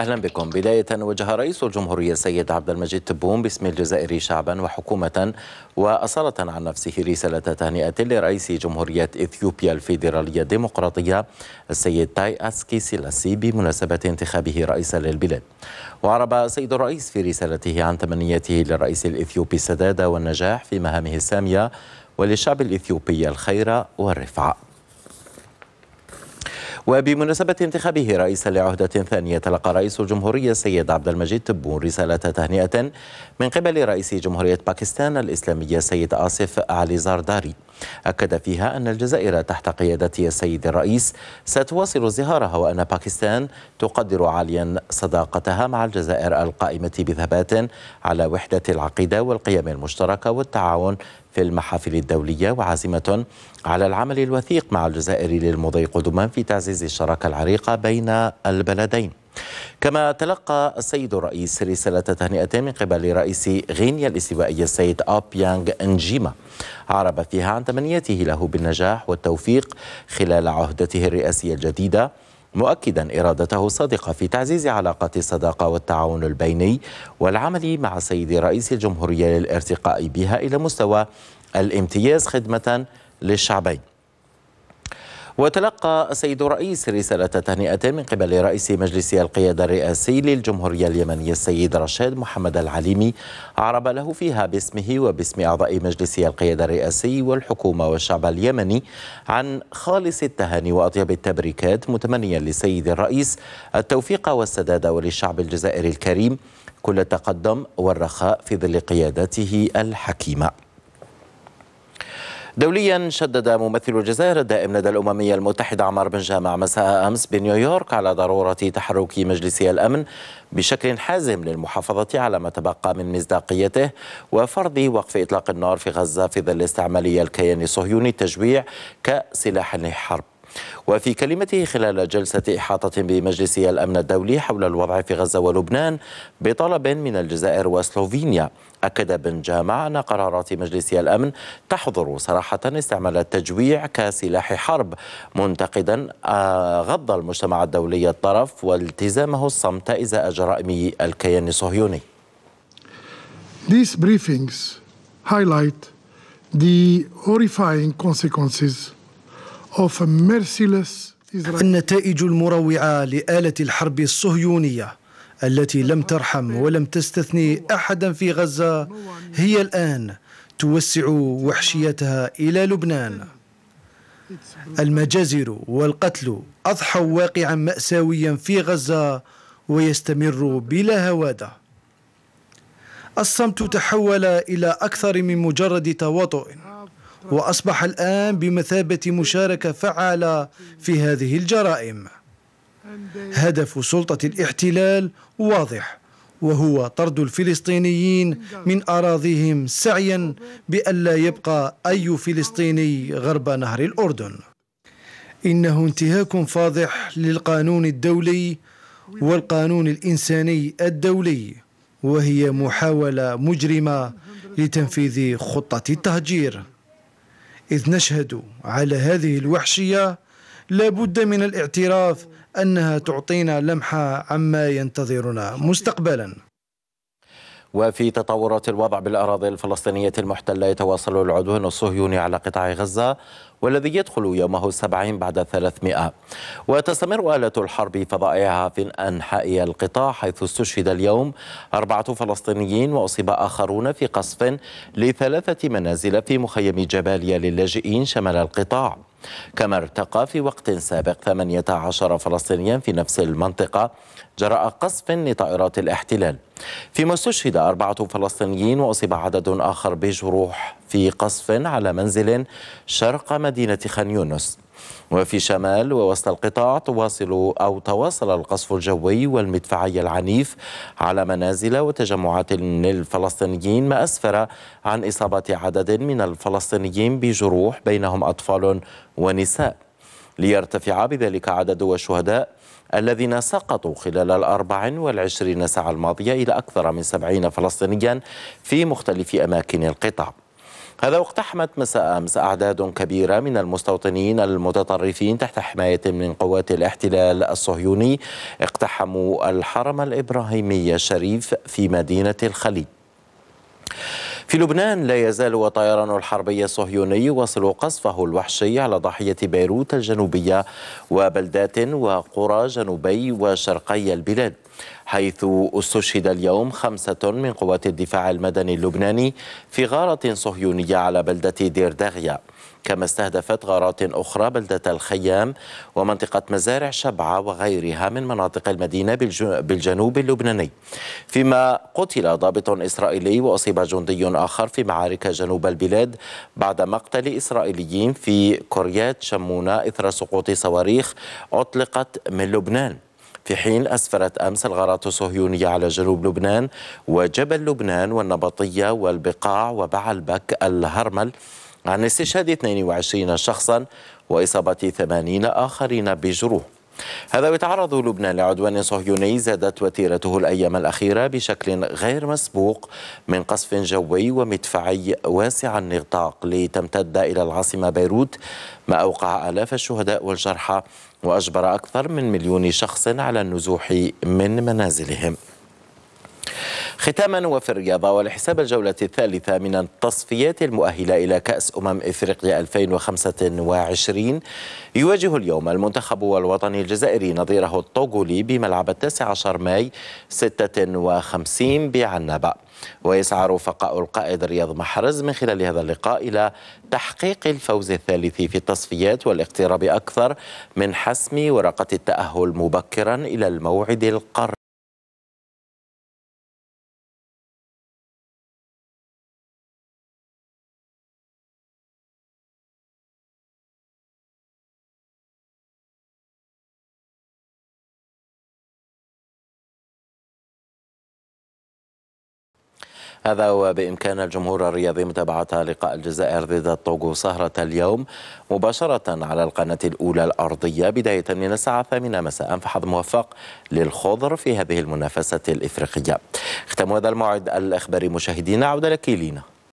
أهلا بكم. بداية وجه رئيس الجمهورية السيد عبد المجيد تبون باسم الجزائر شعبا وحكومة وأصالة عن نفسه رسالة تهنئة لرئيس جمهورية إثيوبيا الفيدرالية الديمقراطية السيد تاي أسكي سيلاسي بمناسبة انتخابه رئيسا للبلاد. وعرب السيد الرئيس في رسالته عن تمنياته للرئيس الإثيوبي السداد والنجاح في مهامه السامية وللشعب الإثيوبي الخير والرفعة وبمناسبة انتخابه رئيسا لعهدة ثانية تلقى رئيس الجمهورية السيد عبد المجيد تبون رسالة تهنئة من قبل رئيس جمهورية باكستان الإسلامية السيد آصف علي زارداري أكد فيها أن الجزائر تحت قيادة السيد الرئيس ستواصل ازدهارها وأن باكستان تقدر عاليا صداقتها مع الجزائر القائمة بثبات على وحدة العقيدة والقيم المشتركة والتعاون في المحافل الدولية وعازمة على العمل الوثيق مع الجزائر للمضي قدما في تعزيز الشراكة العريقة بين البلدين. كما تلقى السيد الرئيس رسالة تهنئة من قبل رئيس غينيا الاستوائية السيد أوب يانغ انجيما عرب فيها عن تمنياته له بالنجاح والتوفيق خلال عهدته الرئاسية الجديدة. مؤكدا إرادته الصادقة في تعزيز علاقات الصداقة والتعاون البيني والعمل مع سيد رئيس الجمهورية للارتقاء بها إلى مستوى الامتياز خدمة للشعبين. وتلقى السيد الرئيس رسالة تهنئة من قبل رئيس مجلس القيادة الرئاسي للجمهورية اليمنية السيد رشاد محمد العليمي عرب له فيها باسمه وباسم أعضاء مجلس القيادة الرئاسي والحكومة والشعب اليمني عن خالص التهاني وأطيب التبريكات متمنيا للسيد الرئيس التوفيق والسداد وللشعب الجزائري الكريم كل التقدم والرخاء في ظل قيادته الحكيمة. دوليا شدد ممثل الجزائر الدائم لدى الأممية المتحدة عمر بن جامع مساء أمس بنيويورك على ضرورة تحرك مجلس الأمن بشكل حازم للمحافظة على ما تبقى من مصداقيته وفرض وقف إطلاق النار في غزة في ظل استعمالية الكيان الصهيوني التجويع كسلاح للحرب وفي كلمته خلال جلسة إحاطة بمجلس الأمن الدولي حول الوضع في غزة ولبنان بطلب من الجزائر وسلوفينيا أكد بن جامع أن قرارات مجلس الأمن تحظر صراحة استعمال التجويع كسلاح حرب منتقدا آه، غض المجتمع الدولي الطرف والتزامه الصمت إزاء جرائم الكيان الصهيوني. These briefings highlight the horrifying consequences النتائج المروعة لآلة الحرب الصهيونية التي لم ترحم ولم تستثني أحدا في غزة هي الآن توسع وحشيتها إلى لبنان. المجازر والقتل أضحوا واقعا ماساويا في غزة ويستمر بلا هوادة. الصمت تحول إلى أكثر من مجرد تواطؤ وأصبح الآن بمثابة مشاركة فعالة في هذه الجرائم. هدف سلطة الاحتلال واضح وهو طرد الفلسطينيين من أراضيهم سعيا بألا يبقى أي فلسطيني غرب نهر الأردن. إنه انتهاك فاضح للقانون الدولي والقانون الإنساني الدولي وهي محاولة مجرمة لتنفيذ خطة التهجير. إذ نشهد على هذه الوحشية لابد من الاعتراف أنها تعطينا لمحة عما ينتظرنا مستقبلا. وفي تطورات الوضع بالأراضي الفلسطينية المحتلة يتواصل العدوان الصهيوني على قطاع غزة والذي يدخل يومه السبعين بعد ثلاثمائة. وتستمر آلة الحرب فضائعها في أنحاء القطاع حيث استشهد اليوم أربعة فلسطينيين وأصيب آخرون في قصف لثلاثة منازل في مخيم جباليا للاجئين شمال القطاع. كما ارتقى في وقت سابق 18 فلسطينيا في نفس المنطقة جراء قصف لطائرات الاحتلال. فيما استشهد أربعة فلسطينيين وأصيب عدد آخر بجروح في قصف على منزل شرق مدينة خان يونس. وفي شمال ووسط القطاع تواصل أو تواصل القصف الجوي والمدفعي العنيف على منازل وتجمعات للفلسطينيين ما أسفر عن إصابة عدد من الفلسطينيين بجروح بينهم أطفال ونساء. ليرتفع بذلك عدد الشهداء الذين سقطوا خلال الأربع والعشرين ساعة الماضية إلى أكثر من سبعين فلسطينيا في مختلف أماكن القطاع. هذا واقتحمت مساء أمس أعداد كبيرة من المستوطنين المتطرفين تحت حماية من قوات الاحتلال الصهيوني. اقتحموا الحرم الإبراهيمي الشريف في مدينة الخليل. في لبنان لا يزال وطيران الحربية الصهيوني يواصل قصفه الوحشي على ضاحية بيروت الجنوبية وبلدات وقرى جنوبي وشرقي البلاد. حيث استشهد اليوم خمسة من قوات الدفاع المدني اللبناني في غارة صهيونية على بلدة دير داغيا كما استهدفت غارات أخرى بلدة الخيام ومنطقة مزارع شبعة وغيرها من مناطق المدينة بالجنوب اللبناني. فيما قتل ضابط إسرائيلي وأصيب جندي آخر في معارك جنوب البلاد بعد مقتل إسرائيليين في كوريات شمونة إثر سقوط صواريخ أطلقت من لبنان. في حين أسفرت أمس الغارات الصهيونية على جنوب لبنان وجبل لبنان والنبطية والبقاع وبعلبك الهرمل عن استشهاد 22 شخصا وإصابة 80 آخرين بجروح. هذا يتعرض لبنان لعدوان صهيوني زادت وتيرته الأيام الأخيرة بشكل غير مسبوق من قصف جوي ومدفعي واسع النطاق لتمتد إلى العاصمة بيروت ما أوقع آلاف الشهداء والجرحى وأجبر أكثر من مليون شخص على النزوح من منازلهم. ختاما وفي الرياضة ولحساب الجولة الثالثة من التصفيات المؤهلة إلى كأس أمم إفريقيا 2025 يواجه اليوم المنتخب الوطني الجزائري نظيره الطوغولي بملعب التاسع عشر ماي 56 بعنبة ويسعى رفقاء القائد رياض محرز من خلال هذا اللقاء إلى تحقيق الفوز الثالث في التصفيات والاقتراب أكثر من حسم ورقة التأهل مبكرا إلى الموعد القرن هذا وبإمكان الجمهور الرياضي متابعة لقاء الجزائر ضد الطوغو سهرة اليوم مباشرة على القناة الأولى الأرضية بداية من الساعة الثامنة مساء. فحظ موفق للخضر في هذه المنافسة الإفريقية. ختام هذا الموعد الإخباري مشاهدينا عودة لك لينا